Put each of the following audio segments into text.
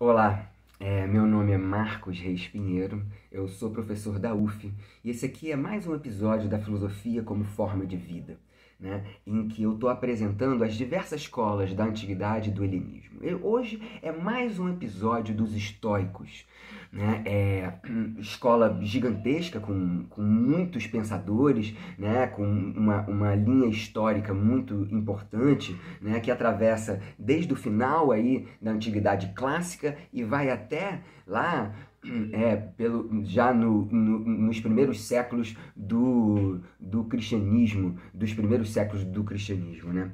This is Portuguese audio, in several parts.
Olá, é, meu nome é Marcos Reis Pinheiro, eu sou professor da UF e esse aqui é mais um episódio da Filosofia como Forma de Vida, né, em que eu estou apresentando as diversas escolas da Antiguidade e do Helenismo. Eu, hoje é mais um episódio dos estoicos, né, é, escola gigantesca com, com muitos pensadores, né, com uma, uma linha histórica muito importante, né, que atravessa desde o final aí da antiguidade clássica e vai até lá é, pelo, já no, no, nos primeiros séculos do, do cristianismo, dos primeiros séculos do cristianismo, né?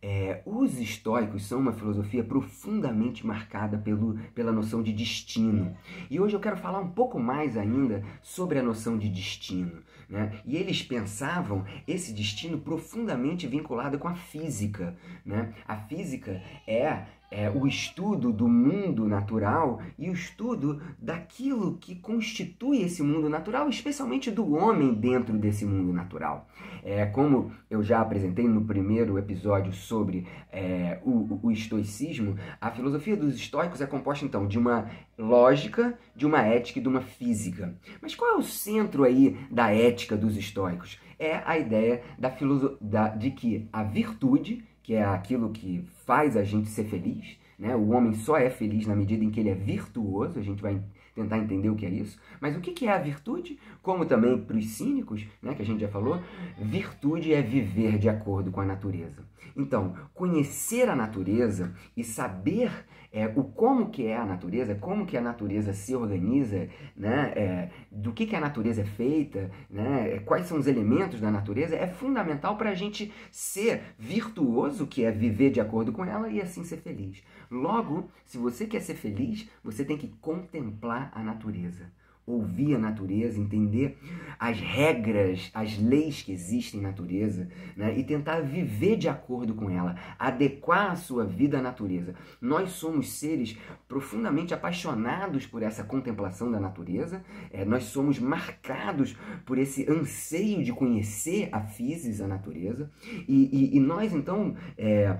É, os estoicos são uma filosofia profundamente marcada pelo, pela noção de destino. E hoje eu quero falar um pouco mais ainda sobre a noção de destino. Né? E eles pensavam esse destino profundamente vinculado com a física. Né? A física é é, o estudo do mundo natural e o estudo daquilo que constitui esse mundo natural, especialmente do homem dentro desse mundo natural. É, como eu já apresentei no primeiro episódio sobre é, o, o estoicismo, a filosofia dos estoicos é composta então de uma lógica, de uma ética e de uma física. Mas qual é o centro aí da ética dos estoicos? É a ideia da, da de que a virtude que é aquilo que faz a gente ser feliz. Né? O homem só é feliz na medida em que ele é virtuoso, a gente vai tentar entender o que é isso. Mas o que é a virtude? Como também para os cínicos, né, que a gente já falou, virtude é viver de acordo com a natureza. Então, conhecer a natureza e saber é, o como que é a natureza, como que a natureza se organiza, né, é, do que, que a natureza é feita, né, é, quais são os elementos da natureza, é fundamental para a gente ser virtuoso, que é viver de acordo com ela e assim ser feliz. Logo, se você quer ser feliz, você tem que contemplar a natureza ouvir a natureza, entender as regras, as leis que existem na natureza, né? e tentar viver de acordo com ela, adequar a sua vida à natureza. Nós somos seres profundamente apaixonados por essa contemplação da natureza, é, nós somos marcados por esse anseio de conhecer a física, a natureza, e, e, e nós então. É,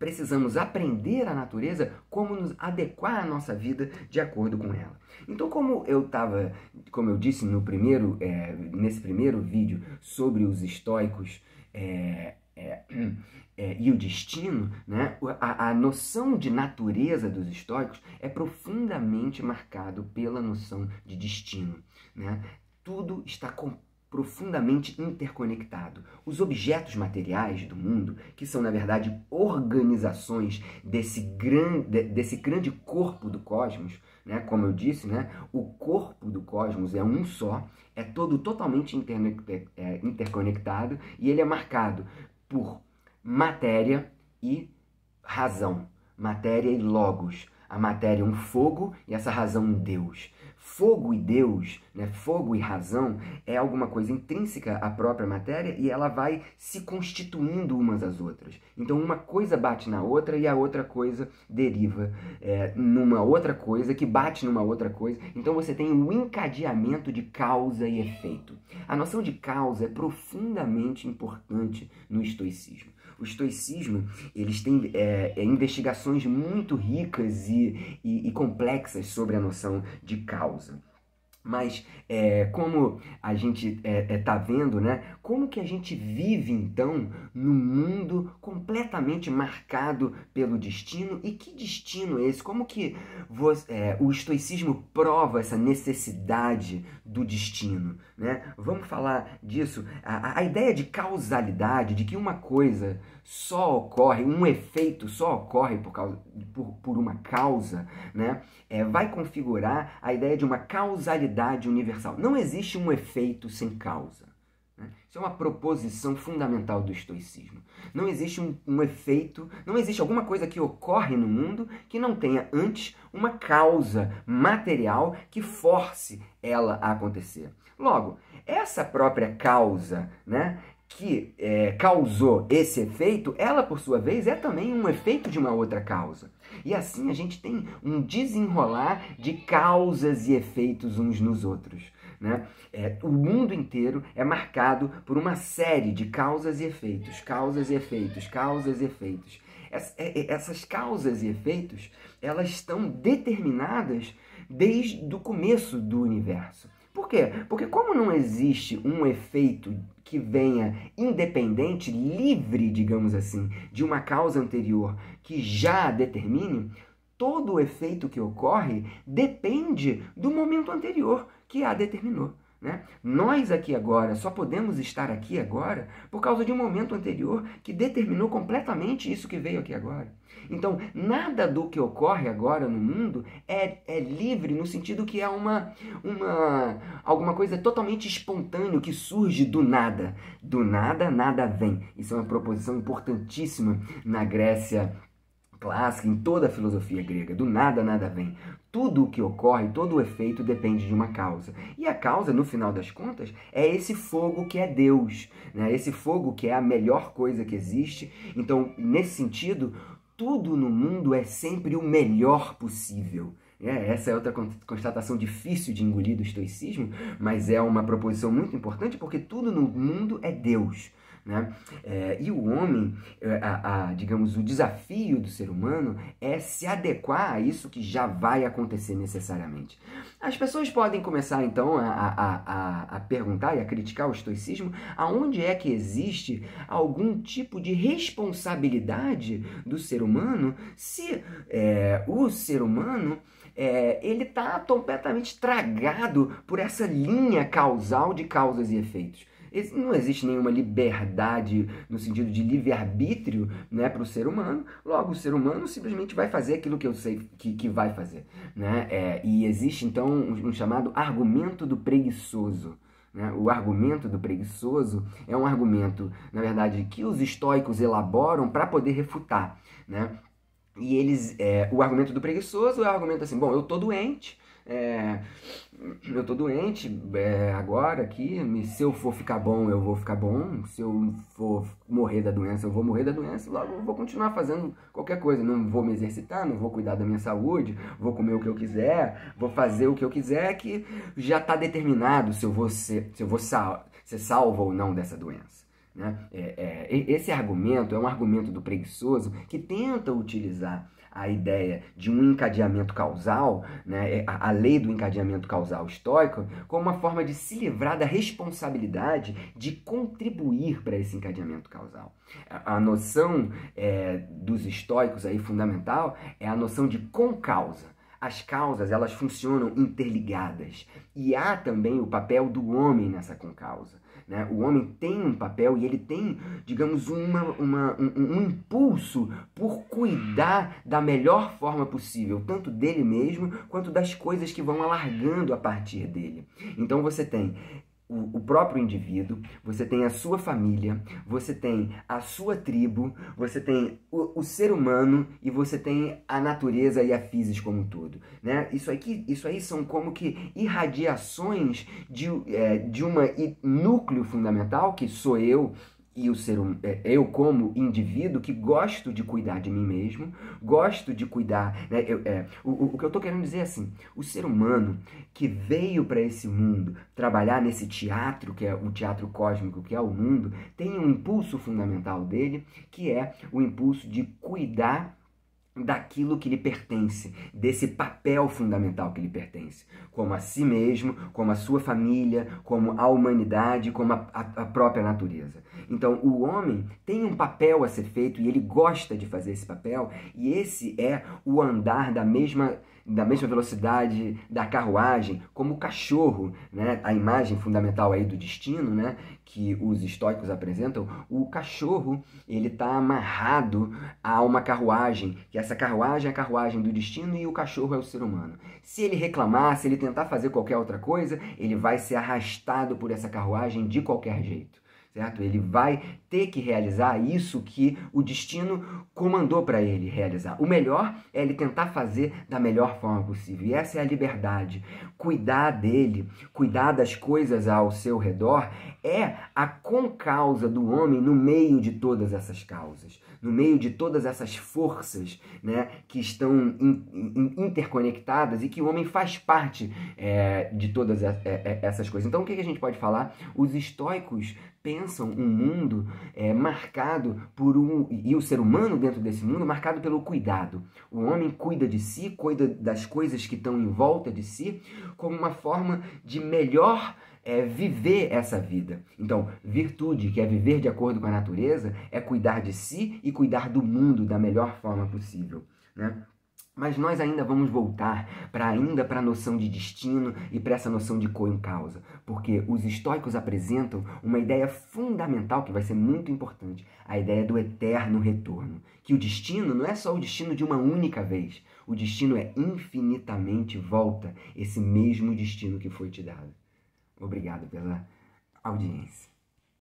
precisamos aprender a natureza como nos adequar à nossa vida de acordo com ela. Então, como eu estava, como eu disse no primeiro, é, nesse primeiro vídeo sobre os estoicos é, é, é, e o destino, né, a, a noção de natureza dos estoicos é profundamente marcado pela noção de destino. Né? Tudo está completamente profundamente interconectado. Os objetos materiais do mundo, que são na verdade organizações desse grande, desse grande corpo do cosmos, né? como eu disse, né? o corpo do cosmos é um só, é todo totalmente é, interconectado e ele é marcado por matéria e razão, matéria e logos. A matéria é um fogo e essa razão um Deus. Fogo e Deus, né, fogo e razão, é alguma coisa intrínseca à própria matéria e ela vai se constituindo umas às outras. Então uma coisa bate na outra e a outra coisa deriva é, numa outra coisa que bate numa outra coisa. Então você tem um encadeamento de causa e efeito. A noção de causa é profundamente importante no estoicismo. O estoicismo eles têm é, é, investigações muito ricas e, e, e complexas sobre a noção de causa. Mas é, como a gente está é, é, tá vendo, né? Como que a gente vive então no mundo completamente marcado pelo destino e que destino é esse? Como que você, é, o estoicismo prova essa necessidade do destino, né? Vamos falar disso. A, a ideia de causalidade, de que uma coisa só ocorre, um efeito só ocorre por, causa, por, por uma causa, né? É, vai configurar a ideia de uma causalidade universal. Não existe um efeito sem causa. Né? Isso é uma proposição fundamental do estoicismo. Não existe um, um, efeito, não existe alguma coisa que ocorre no mundo que não tenha antes uma causa material que force ela a acontecer. Logo, essa própria causa, né, que é, causou esse efeito, ela por sua vez é também um efeito de uma outra causa. E assim a gente tem um desenrolar de causas e efeitos uns nos outros. Né? É, o mundo inteiro é marcado por uma série de causas e efeitos, causas e efeitos, causas e efeitos. é, é, essas causas e efeitos, elas estão determinadas desde o começo do universo. Por quê? Porque como não existe um efeito que venha independente, livre, digamos assim, de uma causa anterior que já determine, todo o efeito que ocorre depende do momento anterior que a determinou. Né? Nós aqui agora só podemos estar aqui agora por causa de um momento anterior que determinou completamente isso que veio aqui agora. Então, nada do que ocorre agora no mundo é, é livre no sentido que é uma, uma alguma coisa totalmente espontânea que surge do nada. Do nada, nada vem. Isso é uma proposição importantíssima na Grécia clássica, em toda a filosofia grega. Do nada, nada vem. Tudo o que ocorre, todo o efeito depende de uma causa. E a causa, no final das contas, é esse fogo que é Deus, né? esse fogo que é a melhor coisa que existe. Então, nesse sentido, tudo no mundo é sempre o melhor possível. É, essa é outra constatação difícil de engolir do estoicismo, mas é uma proposição muito importante porque tudo no mundo é Deus. Né? É, e o homem, é, a, a, digamos, o desafio do ser humano é se adequar a isso que já vai acontecer necessariamente. As pessoas podem começar então a, a, a, perguntar e a criticar o estoicismo aonde é que existe algum tipo de responsabilidade do ser humano se é, o ser humano é, ele está completamente tragado por essa linha causal de causas e efeitos. Não existe nenhuma liberdade no sentido de livre-arbítrio né, para o ser humano, logo o ser humano simplesmente vai fazer aquilo que eu sei que, que vai fazer. Né? É, e existe então um, um chamado argumento do preguiçoso. Né? O argumento do preguiçoso é um argumento, na verdade, que os estoicos elaboram para poder refutar. Né? E eles, é, o argumento do preguiçoso é o argumento assim: bom, eu tô doente, é, eu tô doente é, agora aqui, se eu for ficar bom, eu vou ficar bom, se eu for morrer da doença, eu vou morrer da doença, logo eu vou continuar fazendo qualquer coisa, não vou me exercitar, não vou cuidar da minha saúde, vou comer o que eu quiser, vou fazer o que eu quiser, que já está determinado se eu vou ser, se eu vou sal, ser salvo ou não dessa doença. Né? É, é, esse argumento é um argumento do preguiçoso que tenta utilizar a ideia de um encadeamento causal, né, é, a, lei do encadeamento causal estoico, como uma forma de se livrar da responsabilidade de contribuir para esse encadeamento causal. A, a noção é, dos estoicos aí fundamental é a noção de concausa. As causas elas funcionam interligadas e há também o papel do homem nessa concausa. Né? O homem tem um papel e ele tem, digamos, uma, uma, um, um impulso por cuidar da melhor forma possível, tanto dele mesmo quanto das coisas que vão alargando a partir dele. Então você tem o, próprio indivíduo, você tem a sua família, você tem a sua tribo, você tem o, o, ser humano e você tem a natureza e a física como um todo. Né? Isso, aqui, isso aí são como que irradiações de, é, de um núcleo fundamental, que sou eu, e o ser hum, é, eu como indivíduo que gosto de cuidar de mim mesmo, gosto de cuidar, né? Eu, é, o, o que eu estou querendo dizer é assim, o ser humano que veio para esse mundo trabalhar nesse teatro que é o teatro cósmico que é o mundo, tem um impulso fundamental dele que é o impulso de cuidar daquilo que lhe pertence, desse papel fundamental que lhe pertence, como a si mesmo, como a sua família, como a humanidade, como a, a, própria natureza. Então, o homem tem um papel a ser feito e ele gosta de fazer esse papel, e esse é o andar da mesma da mesma velocidade da carruagem, como o cachorro, né? A imagem fundamental aí do destino, né? Que os estoicos apresentam, o cachorro ele está amarrado a uma carruagem, que essa carruagem é a carruagem do destino e o cachorro é o ser humano. Se ele reclamar, se ele tentar fazer qualquer outra coisa, ele vai ser arrastado por essa carruagem de qualquer jeito certo? Ele vai ter que realizar isso que o destino comandou para ele realizar. O melhor é ele tentar fazer da melhor forma possível. E essa é a liberdade. Cuidar dele, cuidar das coisas ao seu redor é a concausa do homem no meio de todas essas causas, no meio de todas essas forças né, que estão in, in, interconectadas e que o homem faz parte é, de todas essas coisas. Então, o que a gente pode falar? Os estoicos pensam um mundo é, marcado por um. e o ser humano dentro desse mundo marcado pelo cuidado. O homem cuida de si, cuida das coisas que estão em volta de si, como uma forma de melhor é viver essa vida. Então, virtude, que é viver de acordo com a natureza, é cuidar de si e cuidar do mundo da melhor forma possível. Né? Mas nós ainda vamos voltar para ainda para a noção de destino e para essa noção de co-causa, porque os estoicos apresentam uma ideia fundamental que vai ser muito importante, a ideia do eterno retorno, que o destino não é só o destino de uma única vez, o destino é infinitamente volta esse mesmo destino que foi te dado. Obrigado pela audiência.